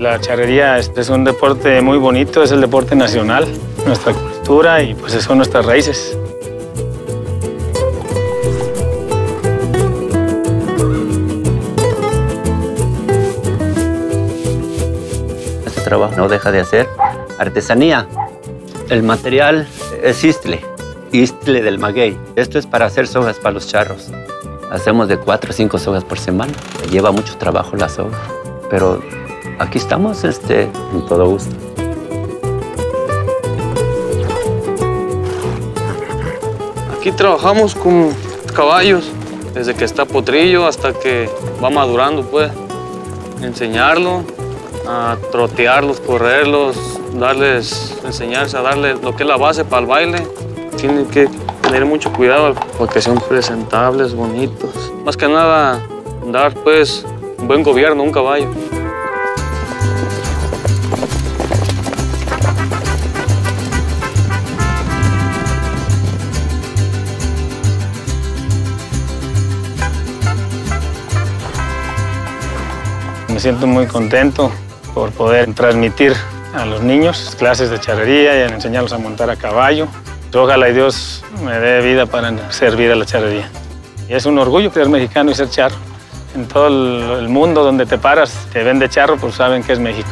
La charrería es un deporte muy bonito, es el deporte nacional, nuestra cultura y pues son nuestras raíces. Este trabajo no deja de hacer artesanía. El material es istle, istle del maguey. Esto es para hacer sogas para los charros. Hacemos de cuatro o cinco sogas por semana. Lleva mucho trabajo la soga, pero aquí estamos este, en todo gusto. Aquí trabajamos con caballos, desde que está potrillo hasta que va madurando, pues. Enseñarlo, a trotearlos, correrlos, darles, enseñarse a darles lo que es la base para el baile. Tienen que tener mucho cuidado porque son presentables, bonitos. Más que nada, dar pues buen gobierno a un caballo. Me siento muy contento por poder transmitir a los niños clases de charrería y enseñarlos a montar a caballo. Ojalá Dios me dé vida para servir a la charrería. Es un orgullo ser mexicano y ser charro. En todo el mundo donde te paras, te ven de charro, pues saben que es México.